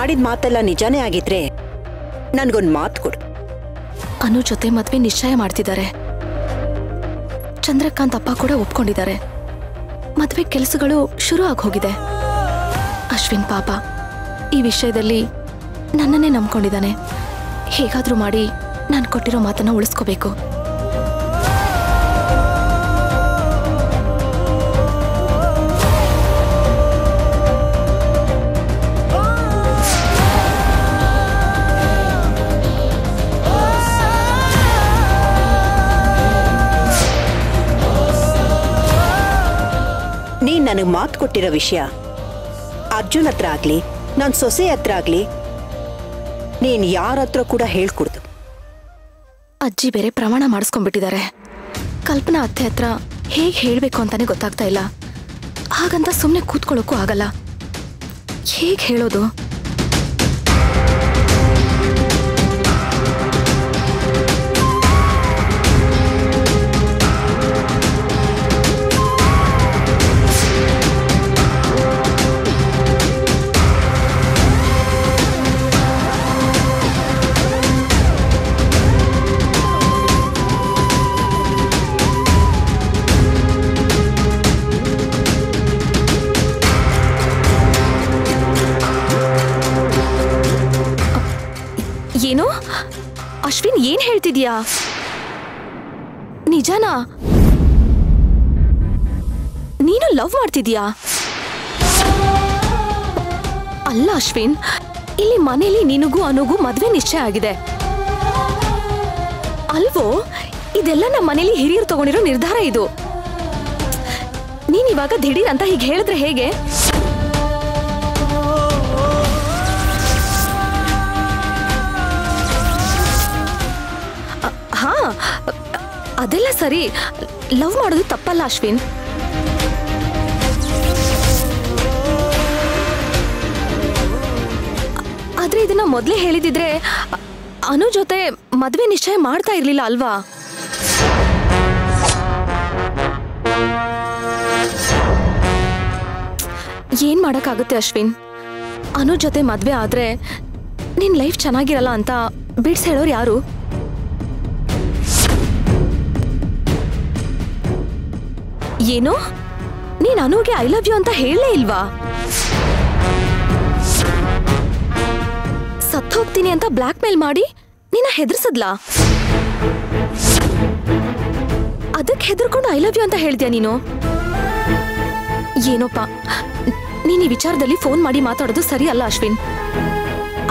ಆಡಿದ ಮಾತೆಲ್ಲ ನಿಜಾನೇ ಆಗಿದ್ರೆ ನನ್ಗೊಂದ್ ಮಾತು ಕೊಡು. ಅನು ಜೊತೆ ಮದ್ವೆ ನಿಶ್ಚಯ ಮಾಡ್ತಿದ್ದಾರೆ. ಚಂದ್ರಕಾಂತ್ ಅಪ್ಪ ಕೂಡ ಒಪ್ಕೊಂಡಿದ್ದಾರೆ. ಮದ್ವೆ ಕೆಲಸಗಳು ಶುರು ಆಗಿ ಹೋಗಿದೆ ಅಶ್ವಿನ್ ಪಾಪ, ಈ ವಿಷಯದಲ್ಲಿ ನನ್ನನ್ನೇ ನಂಬ್ಕೊಂಡಿದ್ದಾನೆ. ಹೇಗಾದ್ರೂ ಮಾಡಿ ನಾನು ಕೊಟ್ಟಿರೋ ಮಾತನ್ನ ಉಳಿಸ್ಕೋಬೇಕು. ನನಗ್ ಮಾತು ಕೊಟ್ಟಿರೋ ವಿಷಯ. ಅರ್ಜುನ್ ಹತ್ರ ಆಗಲಿ ನನ್ನ ಸೊಸೆ ಹತ್ರ ಆಗಲಿ, ನೀನ್ ಯಾರ ಹತ್ರ ಕೂಡ ಹೇಳ್ಕೊಡ್ದು. ಅಜ್ಜಿ ಬೇರೆ ಪ್ರಮಾಣ ಮಾಡಿಸ್ಕೊಂಡ್ಬಿಟ್ಟಿದ್ದಾರೆ. ಕಲ್ಪನಾ ಅತ್ತೆ ಹತ್ರ ಹೇಗೆ ಹೇಳಬೇಕು ಅಂತಾನೆ ಗೊತ್ತಾಗ್ತಾ ಇಲ್ಲ. ಹಾಗಂತ ಸುಮ್ಮನೆ ಕೂತ್ಕೊಳ್ಳೋಕ್ಕೂ ಆಗಲ್ಲ. ಹೇಗೆ ಹೇಳೋದು? ಹೇಳ್ತಿದ್ಯಾ ನಿಜನಾ? ನೀನು ಲವ್ ಮಾಡ್ತಿದ್ಯಾ? ಅಲ್ಲ, ಅಶ್ವಿನ್. ಇಲ್ಲಿ ಮನೇಲಿ ನಿನಗೂ ಅನುಗೂ ಮದ್ವೆ ನಿಶ್ಚಯ ಆಗಿದೆ. ಅಲ್ವೋ? ಇದೆಲ್ಲ ನಮ್ಮ ಮನೇಲಿ ಹಿರಿಯರು ತಗೊಂಡಿರೋ ನಿರ್ಧಾರ ಇದು. ನೀನಿವಾಗ ದಿಢೀರ್ ಅಂತ ಹೀಗೆ ಹೇಳಿದ್ರೆ ಹೇಗೆ? ಅದೆಲ್ಲ ಸರಿ. ಲವ್ ಮಾಡೋದು ತಪ್ಪಲ್ಲ ಅಶ್ವಿನ್. ಆದ್ರೆ ಇದನ್ನ ಮೊದಲೇ ಹೇಳಿದಿದ್ರೆ ಅನು ಜೊತೆ ಮದ್ವೆ ನಿಶ್ಚಯ ಮಾಡ್ತಾ ಇರ್ಲಿಲ್ಲ ಅಲ್ವಾ? ಏನ್ ಮಾಡಕ್ಕಾಗುತ್ತೆ ಅಶ್ವಿನ್? ಅನು ಜೊತೆ ಮದ್ವೆ ಆದ್ರೆ ನಿನ್ ಲೈಫ್ ಚೆನ್ನಾಗಿರಲ್ಲ ಅಂತ ಬಿಡ್ಸ್ ಹೇಳೋರು ಯಾರು? ಏನು? ನೀನ್ ಅನುಗೆ ಐ ಲವ್ ಯು ಅಂತ ಹೇಳಲೇ ಇಲ್ವಾ? ಸತ್ ಹೋಗ್ತೀನಿ ಅಂತ ಬ್ಲ್ಯಾಕ್ ಮೇಲ್ ಮಾಡಿ ನಿನ್ನ ಹೆದರ್ಸದ್ಲಾ? ಅದಕ್ಕೆ ಹೆದರ್ಕೊಂಡು ಐ ಲವ್ ಯು ಅಂತ ಹೇಳ್ದ್ಯಾ ನೀನು? ಏನೋಪ್ಪ, ನೀನ್ ಈ ವಿಚಾರದಲ್ಲಿ ಫೋನ್ ಮಾಡಿ ಮಾತಾಡೋದು ಸರಿ ಅಲ್ಲ, ಅಶ್ವಿನ್?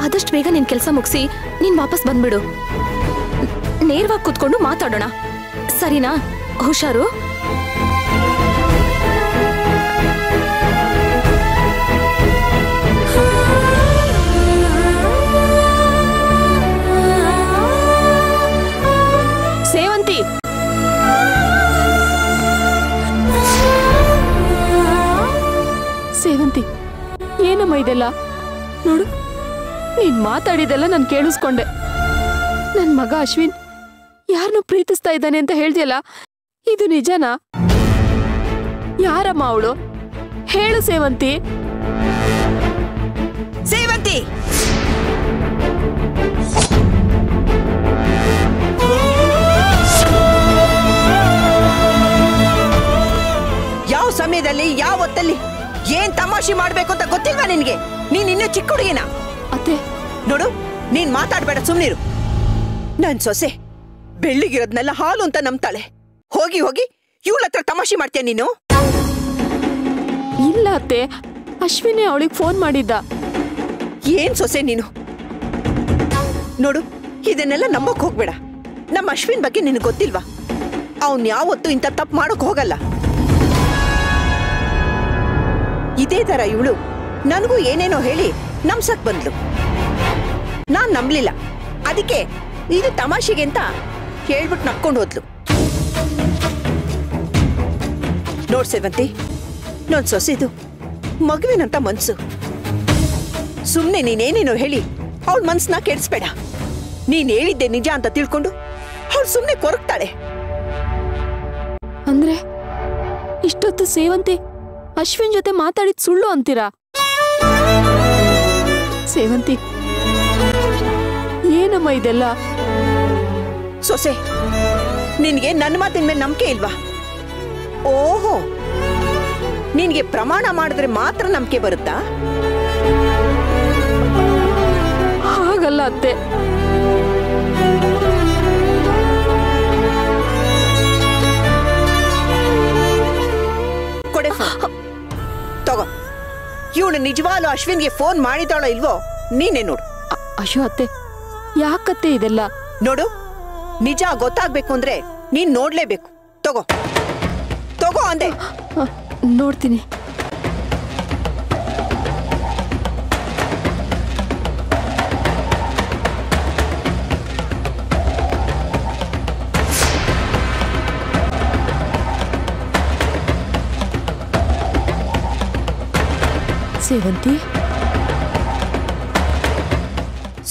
ಆದಷ್ಟು ಬೇಗ ನಿನ್ ಕೆಲಸ ಮುಗಿಸಿ ನೀನ್ ವಾಪಸ್ ಬಂದ್ಬಿಡು. ನೇರವಾಗಿ ಕೂತ್ಕೊಂಡು ಮಾತಾಡೋಣ. ಸರಿನಾ, ಹುಷಾರು? ನೋಡು, ನೀನ್ ಮಾತಾಡಿದೆಲ್ಲ ನಾನು ಕೇಳಿಸ್ಕೊಂಡೆ. ನನ್ ಮಗ ಅಶ್ವಿನ್ ಯಾರನ್ನು ಪ್ರೀತಿಸ್ತಾ ಇದ್ದಾನೆ ಅಂತ ಹೇಳ್ದಿಯಲ್ಲ ಇದು ನಿಜನಾ? ಯಾರಮ್ಮ ಅವಳು? ಹೇಳು ಸೇವಂತಿ. ಸೇವಂತಿ! ಯಾವ ಸಮಯದಲ್ಲಿ, ಯಾವ ಹೊತ್ತಲ್ಲಿ ಏನ್ ತಮಾಷೆ ಮಾಡ್ಬೇಕು ಅಂತ ಗೊತ್ತಿಲ್ವಾ ನಿನ್ಗೆ? ನೀನ್ ಇನ್ನೂ ಚಿಕ್ಕ ಹುಡುಗಿನ? ಅತ್ತೆ. ನೋಡು ನೀನ್ ಮಾತಾಡ್ಬೇಡ ಸುಮ್ನಿರು. ನನ್ ಸೊಸೆ. ಬೆಳ್ಳಿಗಿರೋದ್ನೆಲ್ಲ ಹಾಲು ಅಂತ ನಂಬ್ತಾಳೆ. ಹೋಗಿ ಹೋಗಿ ಇವಳ ಹತ್ರ ತಮಾಷೆ ಮಾಡ್ತೀಯ ನೀನು? ಇಲ್ಲ ಅತ್ತೆ. ಅಶ್ವಿನಿ ಅವಳಿಗೆ ಫೋನ್ ಮಾಡಿದ್ದ. ಏನ್ ಸೊಸೆ ನೀನು? ನೋಡು ಇದನ್ನೆಲ್ಲ ನಂಬಕ್ ಹೋಗ್ಬೇಡ. ನಮ್ಮ ಅಶ್ವಿನ್ ಬಗ್ಗೆ ನಿನಗೆ ಗೊತ್ತಿಲ್ವಾ? ಅವನ್ ಯಾವತ್ತೂ ಇಂಥ ತಪ್ಪು ಮಾಡೋಕ್ ಹೋಗಲ್ಲ. ಇದೇ ತರ ಇವಳು. ನನಗೂ ಏನೇನೋ ಹೇಳಿ ನಮ್ಸಕ್ ಬಂದ್ಲು. ನಾನ್ ನಂಬ್ಲಿಲ್ಲ. ಅದಕ್ಕೆ ಇದು ತಮಾಷೆಗೆ ಅಂತ ಹೇಳ್ಬಿಟ್ ನಕ್ಕೊಂಡು ಹೋದ್ಲು. ನೋಡ್ ಸೇವಂತಿ ನೋಡ್ ಸೊಸೆದು, ಮಗುವಿನಂತ ಮನ್ಸು. ಸುಮ್ನೆ ನೀನೇನೇನೋ ಹೇಳಿ ಅವಳ ಮನ್ಸನ್ನ ಕೆಡಿಸ್ಬೇಡ. ನೀನ್ ಹೇಳಿದ್ದೆ ನಿಜ ಅಂತ ತಿಳ್ಕೊಂಡು ಅವಳು ಸುಮ್ನೆ ಕೊರಗ್ತಾಳೆ. ಅಂದ್ರೆ ಇಷ್ಟೊತ್ತು ಸೇವಂತಿ ಅಶ್ವಿನ್ ಜೊತೆ ಮಾತಾಡಿದ್ ಸುಳ್ಳು ಅಂತೀರಾ? ಸೇವಂತಿ ಏನಮ್ಮ ಇದೆಲ್ಲ? ಸೊಸೆ ನಿನ್ಗೆ ನನ್ನ ಮಾತಿನ ಮೇಲೆ ನಂಬಿಕೆ ಇಲ್ವಾ? ಓಹೋ ನಿನ್ಗೆ ಪ್ರಮಾಣ ಮಾಡಿದ್ರೆ ಮಾತ್ರ ನಂಬಿಕೆ ಬರುತ್ತಾ? ಹಾಗಲ್ಲ ಅತ್ತೆ. ಇವಳು ನಿಜವಾಗ್ಲೂ ಅಶ್ವಿನ್ಗೆ ಫೋನ್ ಮಾಡಿದಾಳೋ ಇಲ್ವೋ? ನೀನೇ ನೋಡು. ಅಶೋ ಅತ್ತೆ ಯಾಕತ್ತೆ ಇದೆಲ್ಲ? ನೋಡು ನಿಜ ಗೊತ್ತಾಗ್ಬೇಕು ಅಂದ್ರೆ ನೀನ್ ನೋಡ್ಲೇಬೇಕು. ತಗೋ. ತಗೋ ಅಂದೆ. ನೋಡ್ತೀನಿ. ಸೇವಂತಿ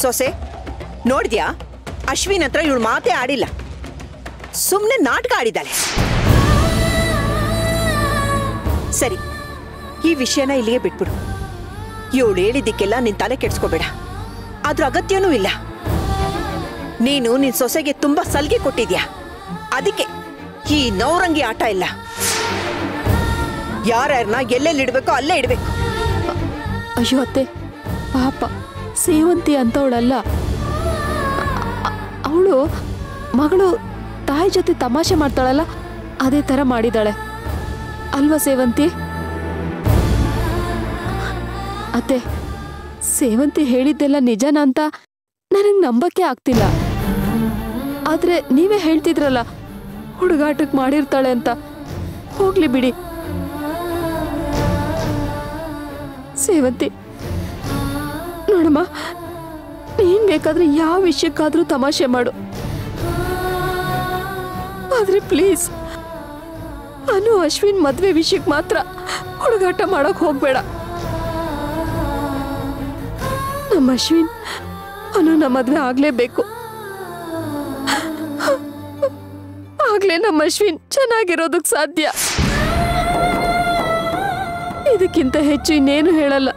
ಸೊಸೆ, ನೋಡಿದ್ಯಾ? ಅಶ್ವಿನ್ ಹತ್ರ ಇವಳು ಮಾತೇ ಆಡಿಲ್ಲ. ಸುಮ್ಮನೆ ನಾಟಕ ಆಡಿದ್ದಾಳೆ. ಸರಿ, ಈ ವಿಷಯನ ಇಲ್ಲಿಗೆ ಬಿಟ್ಬಿಡು. ಇವಳು ಹೇಳಿದ್ದಕ್ಕೆಲ್ಲ ನಿನ್ ತಲೆ ಕೆಡ್ಸ್ಕೋಬೇಡ. ಅದ್ರ ಅಗತ್ಯನೂ ಇಲ್ಲ. ನೀನು ನಿನ್ ಸೊಸೆಗೆ ತುಂಬಾ ಸಲ್ಗೆ ಕೊಟ್ಟಿದ್ಯಾ? ಅದಕ್ಕೆ ಈ ನೌರಂಗಿ ಆಟ ಇಲ್ಲ. ಯಾರ್ಯಾರನ್ನ ಎಲ್ಲೆಲ್ಲಿ ಇಡ್ಬೇಕೋ ಅಲ್ಲೇ ಇಡ್ಬೇಕು. ಅಯ್ಯೋ ಅತ್ತೆ ಪಾಪ, ಸೇವಂತಿ ಅಂತವಳಲ್ಲ ಅವಳು ಮಗಳು ತಾಯಿ ಜೊತೆ ತಮಾಷೆ ಮಾಡ್ತಾಳಲ್ಲ, ಅದೇ ಥರ ಮಾಡಿದಾಳೆ ಅಲ್ವಾ ಸೇವಂತಿ? ಅತ್ತೆ, ಸೇವಂತಿ ಹೇಳಿದ್ದೆಲ್ಲ ನಿಜನಾ ಅಂತ ನನಗೆ ನಂಬಕ್ಕೆ ಆಗ್ತಿಲ್ಲ. ಆದರೆ ನೀವೇ ಹೇಳ್ತಿದ್ರಲ್ಲ ಹುಡುಗಾಟಕ್ಕೆ ಮಾಡಿರ್ತಾಳೆ ಅಂತ. ಹೋಗ್ಲಿ ಬಿಡಿ. ಸೇವಂತಿ. ನೋಡಮ್ಮ, ನೀನ್ ಬೇಕಾದ್ರೆ ಯಾವ ವಿಷಯಕ್ಕಾದ್ರೂ ತಮಾಷೆ ಮಾಡು. ಆದ್ರೆ ಪ್ಲೀಸ್, ಅನು ಅಶ್ವಿನ್ ಮದ್ವೆ ವಿಷಯಕ್ಕೆ ಮಾತ್ರ ಹುಡುಗಾಟ ಮಾಡಕ್ ಹೋಗ್ಬೇಡ. ನಮ್ಮ ಅಶ್ವಿನ್ ಅನು ನಮ್ಮ ಮದ್ವೆ ಆಗ್ಲೇಬೇಕು. ಆಗ್ಲೇ ನಮ್ಮ ಅಶ್ವಿನ್ ಚೆನ್ನಾಗಿರೋದಕ್ ಸಾಧ್ಯ. ಇದಕ್ಕಿಂತ ಹೆಚ್ಚು ಇನ್ನೇನು ಹೇಳಲ್ಲ.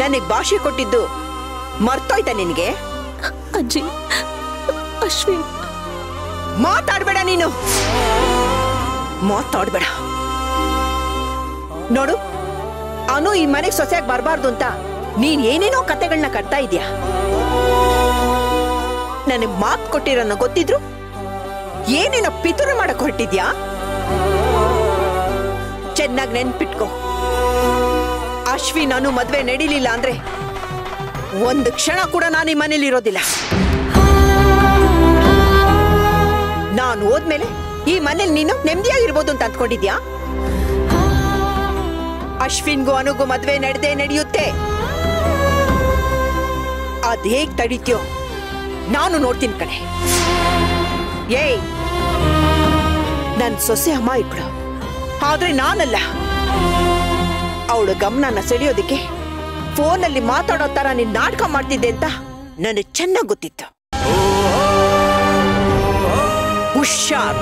ನನಗ್ ಭಾಷೆ ಕೊಟ್ಟಿದ್ದು ಮರ್ತೋಯ್ತಾ ನಿನಗೆ? ಅಜ್ಜಿ ಅಶ್ವಿನ್ ಮಾತಾಡ್ಬೇಡ ನೀನು. ಮಾತಾಡ್ಬೇಡ. ನೋಡು ಅವನು ಈ ಮನೆಗೆ ಸೊಸೆಯಾಗಿ ಬರಬಾರ್ದು ಅಂತ ನೀನ್ ಏನೇನೋ ಕತೆಗಳನ್ನ ಕಟ್ತಾ ಇದೀಯ? ನನಗೆ ಮಾತು ಕೊಟ್ಟಿರೋನ ಗೊತ್ತಿದ್ರು ಏನೇನೋ ಪಿತೂರ ಮಾಡಕ್ ಹೊರಟಿದ್ಯಾ? ಚೆನ್ನಾಗಿ ನೆನ್ಪಿಟ್ಕೋ. ಅಶ್ವಿನ್ ನಾನು ಮದ್ವೆ ನಡೀಲಿಲ್ಲ ಅಂದ್ರೆ ಒಂದು ಕ್ಷಣ ಕೂಡ ನಾನು ಈ ಮನೇಲಿ ಇರೋದಿಲ್ಲ. ನಾನು ಹೋದ್ಮೇಲೆ ಈ ಮನೇಲಿ ನೀನು ನೆಮ್ಮದಿಯಾಗಿರ್ಬೋದು ಅಂತ ಅಂದ್ಕೊಂಡಿದ್ಯಾ? ಅಶ್ವಿನ್ಗೂ ಅನುಗೂ ಮದ್ವೆ ನಡೆದೇ ನಡೆಯುತ್ತೆ. ಅದ್ ಹೇಗ್ ತಡೀತ್ಯೋ ನಾನು ನೋಡ್ತೀನಿ ಕಣೆ. ಏಯ್, ನನ್ ಸೊಸೆ ಅಮ್ಮ ಇಟ್ಳು ಆದ್ರೆ ನಾನಲ್ಲ. ಅವಳ ಗಮನನ ಸೆಳೆಯೋದಕ್ಕೆ ಫೋನಲ್ಲಿ ಮಾತಾಡೋ ತರ ನೀನ್ ನಾಟಕ ಮಾಡ್ತಿದ್ದೆ ಅಂತ ನನಗೆ ಚೆನ್ನಾಗಿ ಗೊತ್ತಿತ್ತು. ಹುಷಾರ್.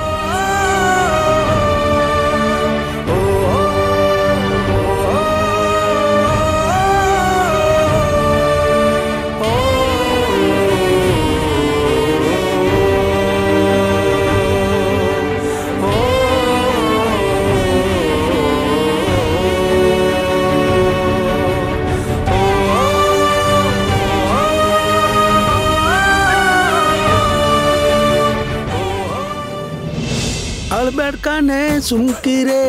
ಅಳ್ಬೇಡ್ಕಾಣೆ ಸುಮ್ಕಿರೆ.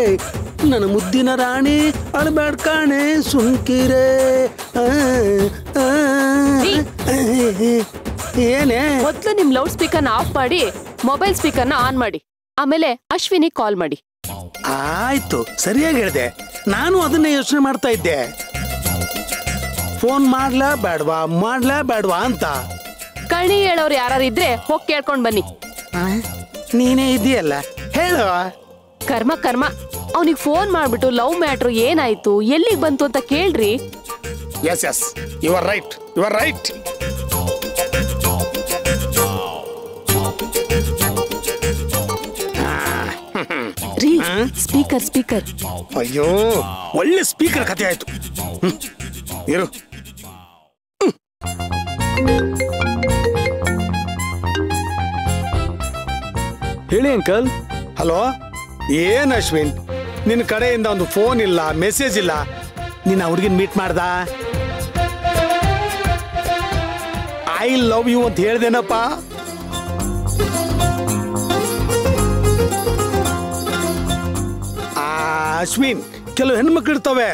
ನನ್ನ ಮುದ್ದಿನ ರಾಣಿ ಅಳ್ಬೇಡ್ಕಾಣೆ ಸುಮ್ಕಿರೆ. ಏನೇ? ಮೊದ್ಲು ನಿಮ್ ಲೌಡ್ ಸ್ಪೀಕರ್ನ ಆಫ್ ಮಾಡಿ ಮೊಬೈಲ್ ಸ್ಪೀಕರ್ನ ಆನ್ ಮಾಡಿ. ಆಮೇಲೆ ಅಶ್ವಿನಿ ಕಾಲ್ ಮಾಡಿ. ಆಯ್ತು ಸರಿಯಾಗಿ ಹೇಳಿದೆ. ನಾನು ಅದನ್ನೇ ಯೋಚನೆ ಮಾಡ್ತಾ ಇದ್ದೆ. ಫೋನ್ ಮಾಡ್ಲಾ ಬೇಡವಾ ಮಾಡ್ಲಾ ಬೇಡವಾ ಅಂತ. ಕಣಿ ಹೇಳೋರು ಯಾರು ಇದ್ರೆ ಹೋಗಿ ಕೇಳ್ಕೊಂಡ್ ಬನ್ನಿ? ನೀನೇ ಇದೆಯಲ್ಲ? ಹೇಳು? ಕರ್ಮ ಕರ್ಮ. ಅವನಿಗೆ ಫೋನ್ ಮಾಡ್ಬಿಟ್ಟು ಲವ್ ಮ್ಯಾಟ್ರ್ ಏನಾಯ್ತು ಎಲ್ಲಿಗೆ ಬಂತು ಅಂತ ಕೇಳ್ರಿ. Yes yes you are right you are right ರೀ ಸ್ಪೀಕರ್ ಸ್ಪೀಕರ್. ಅಯ್ಯೋ ಒಳ್ಳೆ ಸ್ಪೀಕರ್ ಕತೆ ಆಯ್ತು. ಇರು. ಹೇಳಿ ಅಂಕಲ್. ಹಲೋ? ಏನ್ ಅಶ್ವಿನ್? ನಿನ್ನ ಕಡೆಯಿಂದ ಒಂದು ಫೋನ್ ಇಲ್ಲ ಮೆಸೇಜ್ ಇಲ್ಲ. ನಿನ್ನ ಹುಡುಗಿನ ಮೀಟ್ ಮಾಡ್ದ? ಐ ಲವ್ ಯು ಅಂತ ಹೇಳ್ದೇನಪ್ಪ? ಅಶ್ವಿನ್, ಕೆಲವು ಹೆಣ್ಮಕ್ಳು ಇರ್ತವೆ.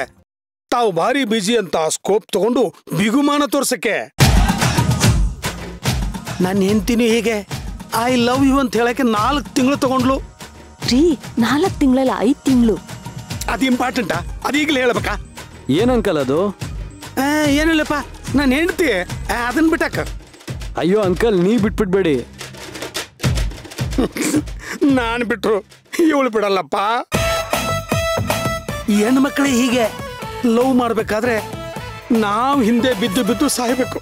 ತಾವು ಭಾರಿ ಬಿಜಿ ಅಂತ ಸ್ಕೋಪ್ ತಗೊಂಡು ಬಿಗುಮಾನ ತೋರ್ಸಕ್ಕೆ. ನಾನು ಹೆಂಡ್ತೀನಿ ಹೀಗೆ ಐ ಲವ್ ಯು ಅಂತ ಹೇಳಕ್ಕೆ ನಾಲ್ಕು ತಿಂಗಳು ತಗೊಂಡ್ಲು ರೀ ನಾಲ್ಕು ತಿಂಗಳಲ್ಲ ಐದು ತಿಂಗಳು. ಅದು ಇಂಪಾರ್ಟೆಂಟಾ ಅದು ಈಗಲೇ ಹೇಳ್ಬೇಕಾ? ಏನ್ ಅಂಕಲ್ ಅದು? ಏನಿಲ್ಲಪ್ಪ ನಾನು ಹೆಂಡ್ತಿ. ಅದನ್ನ ಬಿಟ್ಟಾಕ. ಅಯ್ಯೋ ಅಂಕಲ್ ನೀ ಬಿಟ್ಬಿಡ್ಬೇಡಿ. ನಾನು ಬಿಟ್ರು ಇವಳು ಬಿಡಲ್ಲಪ್ಪ. ಈ ಹೆಣ್ಮಕ್ಳೇ ಹೀಗೆ ಲವ್ ಮಾಡಬೇಕಾದ್ರೆ ನಾವು ಹಿಂದೆ ಬಿದ್ದು ಬಿದ್ದು ಸಾಯ್ಬೇಕು.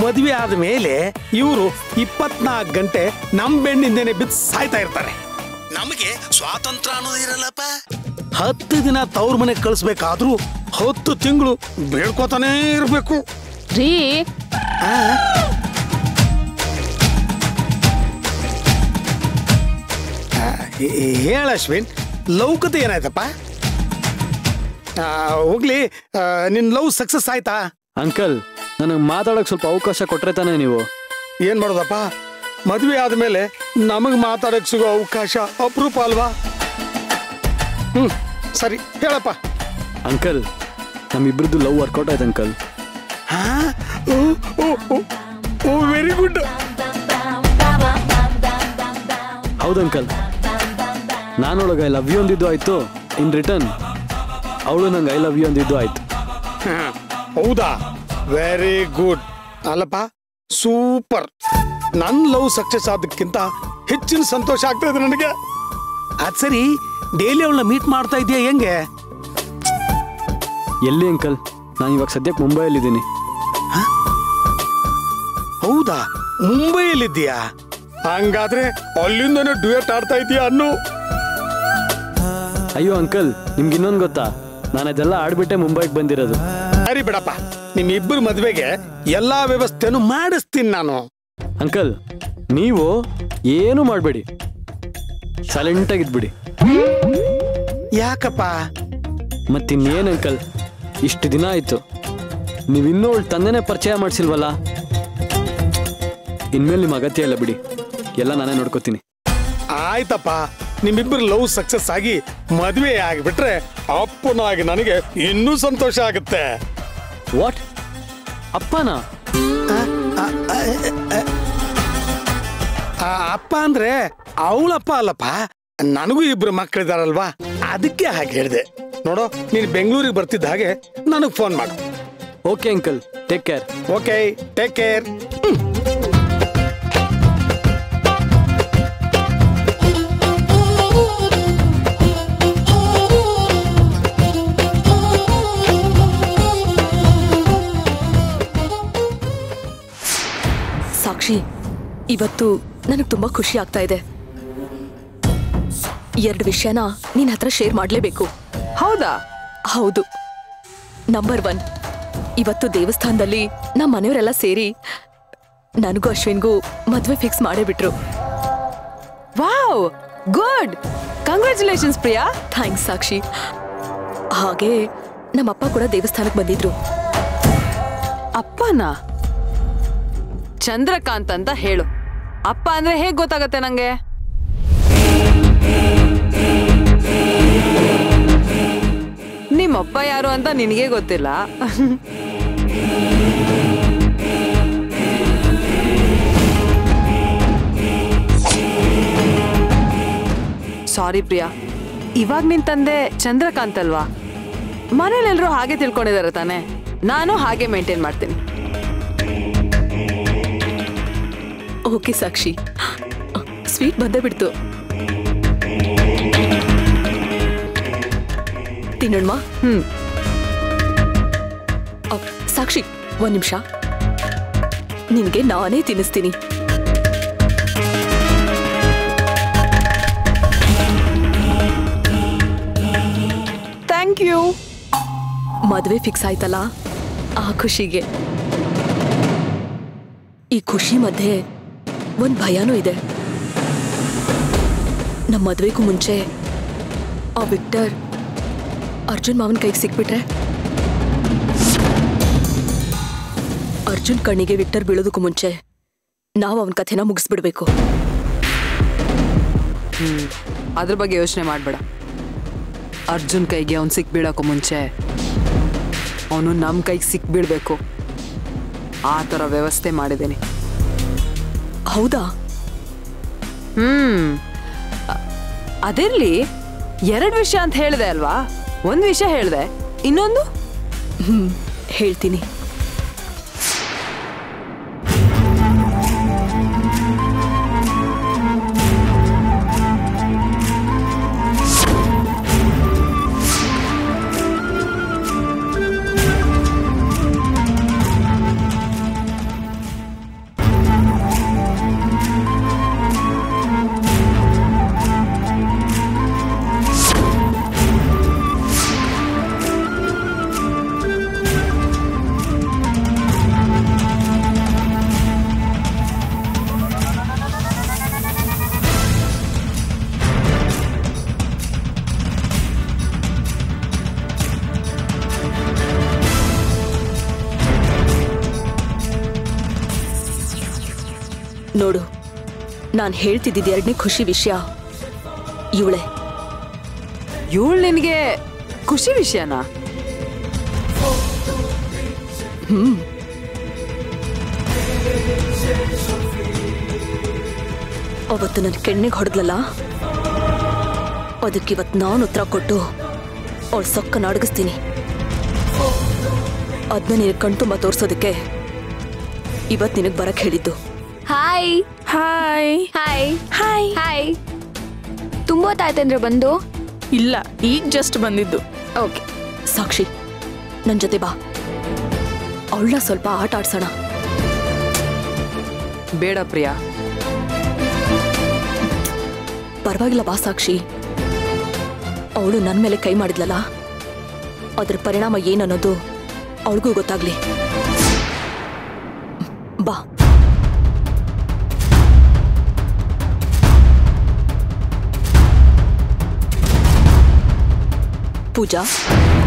ಮದುವೆ ಆದ ಮೇಲೆ ಇವರು ಇಪ್ಪತ್ನಾಲ್ಕು ಗಂಟೆ ನಮ್ ಬೆಣ್ಣಿಂದೇನೆ ಬಿದ್ದು ಸಾಯ್ತಾ ಇರ್ತಾರೆ. ನಮಗೆ ಸ್ವಾತಂತ್ರ್ಯ ಅನ್ನೋದು ಇರಲ್ಲಪ್ಪ. ಹತ್ತು ದಿನ ತವ್ರ ಮನೆ ಕಳಿಸ್ಬೇಕಾದ್ರೂ ಹತ್ತು ತಿಂಗಳು ಬೇಡ್ಕೋತಾನೇ ಇರಬೇಕು. ರೀ. ಹೇಳ ಅಶ್ವಿನ್ ಲೌಕತೆ ಏನಾಯ್ತಪ್ಪ? ಆ, ಹೋಗ್ಲಿ ಆ, ನಿನ್ ಲವ್ ಸಕ್ಸಸ್ ಆಯ್ತಾ? ಅಂಕಲ್ ನನಗೆ ಮಾತಾಡಕ್ ಸ್ವಲ್ಪ ಅವಕಾಶ ಕೊಟ್ರೆ ತಾನೇ ನೀವು? ಏನ್ ಮಾಡೋದಪ್ಪ? ಮದುವೆ ಆದ್ಮೇಲೆ ನಮಗ್ ಮಾತಾಡಕ್ ಸಿಗೋ ಅವಕಾಶ ಅಪರೂಪ ಅಲ್ವಾ? ಹ್ಮ್ ಸರಿ ಹೇಳಪ್ಪ. ಅಂಕಲ್ ನಮ್ಮಿಬ್ರದ್ದು ಲವ್ ವರ್ಕೌಟ್ ಆಯ್ತು ಅಂಕಲ್. ಹಾ? ಓ ವೆರಿ ಗುಡ್ ಹೌದು ಅಂಕಲ್. ನಾನೊಳಗೆ ಐ ಲವ್ ಯು ಅಂದಿದ್ದು ಆಯ್ತು ಇನ್ ರಿಟರ್ನ್ ಅವಳು ನಂಗೆ ಐ ಲವ್ ಯು ಅಂದಿದ್ದು ಆಯ್ತು. ಹೌದಾ? ವೆರಿ ಗುಡ್ ಅಲ್ಲಪ್ಪ ಸೂಪರ್. ನನ್ನ ಲವ್ ಸಕ್ಸಸ್ ಆದಕ್ಕಿಂತ ಹೆಚ್ಚಿನ ಸಂತೋಷ ಆಗ್ತಾ ಇದೆ ನನಗೆ. ಅದ್ ಸರಿ ಡೈಲಿ ಅವಳನ್ನ ಮೀಟ್ ಮಾಡ್ತಾ ಇದೆಯಾ ಹೆಂಗೆ? ಎಲ್ಲಿ ಅಂಕಲ್? ನಾನು ಇವಾಗ ಸದ್ಯಕ್ಕೆ ಮುಂಬೈಯಲ್ಲಿದ್ದೀನಿ. ಹೌದಾ? ಮುಂಬೈಯಲ್ಲಿದ್ದೀಯಾ? ಹಂಗಾದ್ರೆ ಅಲ್ಲಿಂದನೇ ಡ್ಯೂಯೇಟ್ ಆಡ್ತಾ ಇದೀಯಾ ಅನ್ನು? ಅಯ್ಯೋ ಅಂಕಲ್ ನಿಮ್ಗೆ ಇನ್ನೊಂದು ಗೊತ್ತಾ? ನಾನು ಅದೆಲ್ಲ ಆಡ್ಬಿಟ್ಟೆ ಮುಂಬೈಗೆ ಬಂದಿರೋದು. ಸರಿ ಬಿಡಪ್ಪ. ನಿಮ್ ಮದುವೆಗೆ ಎಲ್ಲಾ ವ್ಯವಸ್ಥೆನು ಮಾಡಿಸ್ತೀನಿ ನಾನು. ಅಂಕಲ್ ನೀವು ಏನು ಮಾಡಬೇಡಿ. ಸೈಲೆಂಟಾಗಿದ್ಬಿಡಿ ಯಾಕಪ್ಪ? ಮತ್ತಿನ್ನೇನು ಅಂಕಲ್ ಇಷ್ಟು ದಿನ ಆಯ್ತು. ನೀವಿನ್ನೂ ಅವಳು ತಂದೆನೇ ಪರಿಚಯ ಮಾಡಿಸಿಲ್ವಲ್ಲ? ಇನ್ಮೇಲೆ ನಿಮ್ಮ ಅಗತ್ಯ ಇಲ್ಲ ಬಿಡಿ. ಎಲ್ಲ ನಾನೇ ನೋಡ್ಕೋತೀನಿ. ಆಯ್ತಪ್ಪ. ನಿಮ್ಮಿಬ್ಬರು ಲವ್ ಸಕ್ಸಸ್ ಆಗಿ ಮದುವೆ ಆಗಿಬಿಟ್ರೆ ಅಪ್ಪನಾಗಿ ನನಗೆ ಇನ್ನೂ ಸಂತೋಷ ಆಗುತ್ತೆ. ವಾಟ್ ಅಪ್ಪನಾ? ಅಪ್ಪ ಅಂದ್ರೆ ಅವಳಪ್ಪ ಅಲ್ಲಪ್ಪ. ನನಗೂ ಇಬ್ರು ಮಕ್ಕಳಿದಾರಲ್ವಾ? ಅದಕ್ಕೆ ಹಾಗೆ ಹೇಳಿದೆ. ನೋಡೋ ನೀನು ಬೆಂಗಳೂರಿಗೆ ಬರ್ತಿದ್ದ ಹಾಗೆ ನನಗೆ ಫೋನ್ ಮಾಡು. Okay uncle take care okay take care Sakshi ಇವತ್ತು ನನಗೆ ತುಂಬಾ ಖುಷಿ ಆಗ್ತಾ ಇದೆ. ಎರಡು ವಿಷಯನ ನಿನ್ನ ಹತ್ರ ಶೇರ್ ಮಾಡಲೇಬೇಕು. ಹೌದಾ? ಹೌದು. ನಂಬರ್ ಒನ್ ಇವತ್ತು ದೇವಸ್ಥಾನದಲ್ಲಿ ನಮ್ಮ ಮನೆಯವರೆಲ್ಲ ಸೇರಿ ನನಗೂ ಅಶ್ವಿನ್ಗೂ ಮದುವೆ ಫಿಕ್ಸ್ ಮಾಡೇ ಬಿಟ್ರು wow! Good! Congratulations Priya. Thanks Sakshi. ಹಾಗೆ ನಮ್ಮಪ್ಪ ಕೂಡ ದೇವಸ್ಥಾನಕ್ಕೆ ಬಂದಿದ್ರು. ಅಪ್ಪನ? ಚಂದ್ರಕಾಂತ್ ಅಂತ ಹೇಳು. ಅಪ್ಪ ಅಂದ್ರೆ ಹೇಗ್ ಗೊತ್ತಾಗತ್ತೆ ನಂಗೆ? ನಿಮ್ಮಪ್ಪ ಯಾರು ಅಂತ ನಿನಗೆ ಗೊತ್ತಿಲ್ಲ. ಸಾರಿ ಪ್ರಿಯಾ, ಇವಾಗ ನಿನ್ ತಂದೆ ಚಂದ್ರಕಾಂತ್ ಅಲ್ವಾ? ಮನೇಲೆಲ್ಲರೂ ಹಾಗೆ ತಿಳ್ಕೊಂಡಿದ್ದಾರೆ ತಾನೆ. ನಾನು ಹಾಗೆ ಮೇಂಟೈನ್ ಮಾಡ್ತೀನಿ. ಓಕೆ ಸಾಕ್ಷಿ. ಸ್ವೀಟ್ ಬಂದೇ ಬಿಡ್ತು. ತಿನ್ನೋಣ್ಮ? ಹ್ಮ್. ಸಾಕ್ಷಿ ಒಂದ್ ನಿಮಿಷ. ನಿನ್ಗೆ ನಾನೇ ತಿನ್ನಿಸ್ತೀನಿ. ಥ್ಯಾಂಕ್ ಯು ಮದುವೆ ಫಿಕ್ಸ್ ಆಯ್ತಲ್ಲ? ಆ ಖುಷಿಗೆ. ಈ ಖುಷಿ ಮಧ್ಯೆ ಒಂದ್ ಭಯನೂ ಇದೆ. ನಮ್ಮ ಮದುವೆಗೂ ಮುಂಚೆ ಆ ವಿಕ್ಟರ್ ಅರ್ಜುನ್ ಮಾವನ ಕೈಗೆ ಸಿಕ್ಬಿಟ್ರೆ? ಅರ್ಜುನ್ ಕಣ್ಣಿಗೆ ವಿಕ್ಟರ್ ಬೀಳೋದಕ್ಕೂ ಮುಂಚೆ ನಾವು ಅವನ ಕಥೆನ ಮುಗಿಸ್ಬಿಡ್ಬೇಕು. ಅದ್ರ ಬಗ್ಗೆ ಯೋಚನೆ ಮಾಡಬೇಡ. ಅರ್ಜುನ್ ಕೈಗೆ ಅವ್ನು ಸಿಕ್ಬೀಳಕ್ಕೂ ಮುಂಚೆ ಅವನು ನಮ್ಮ ಕೈಗೆ ಸಿಕ್ಬಿಡ್ಬೇಕು. ಆ ಥರ ವ್ಯವಸ್ಥೆ ಮಾಡಿದ್ದೀನಿ. ಹೌದಾ? ಹ್ಮ್. ಅದಿರ್ಲಿ ಎರಡು ವಿಷಯ ಅಂತ ಹೇಳಿದೆ ಅಲ್ವಾ? ಒಂದು ವಿಷಯ ಹೇಳಿದೆ. ಇನ್ನೊಂದು? ಹ್ಮ್. ಹೇಳ್ತೀನಿ. ನೋಡು ನಾನು ಹೇಳ್ತಿದ್ದಿದ್ದು ಎರಡನೇ ಖುಷಿ ವಿಷಯ. ಇವಳೆ. ಇವಳು ನಿನಗೆ ಖುಷಿ ವಿಷಯನಾ? ಅವತ್ತು ನನ್ನ ಕೆಣ್ಣೆಗೆ ಹೊಡೆದ್ಲಲ್ಲ? ಅದಕ್ಕೆ ಇವತ್ತು ನಾನು ಉತ್ತರ ಕೊಟ್ಟು ಅವಳು ಸೊಕ್ಕನ್ನು ಅಡಗಿಸ್ತೀನಿ. ಅದನ್ನ ನೀನು ಕಣ್ತುಂಬ ತೋರಿಸೋದಕ್ಕೆ ಇವತ್ತು ನಿನಗೆ ಬರಕ್ಕೆ ಹೇಳಿದ್ದು. Hi hi hi hi hi ತುಂಬ ಹೊತ್ತಾಯ್ತಂದ್ರೆ ಬಂದು? ಇಲ್ಲ ಈಗ ಜಸ್ಟ್ ಬಂದಿದ್ದು. ಓಕೆ ಸಾಕ್ಷಿ ನನ್ನ ಜೊತೆ ಬಾ. ಅವಳ ಸ್ವಲ್ಪ ಆಟ ಆಡ್ಸೋಣ. ಬೇಡ ಪ್ರಿಯಾ. ಪರವಾಗಿಲ್ಲ ಬಾ ಸಾಕ್ಷಿ. ಅವಳು ನನ್ನ ಮೇಲೆ ಕೈ ಮಾಡಿದ್ಲಲ್ಲ? ಅದ್ರ ಪರಿಣಾಮ ಏನನ್ನೋದು ಅವಳಿಗೂ ಗೊತ್ತಾಗ್ಲಿ. ಬಾ. पूजा।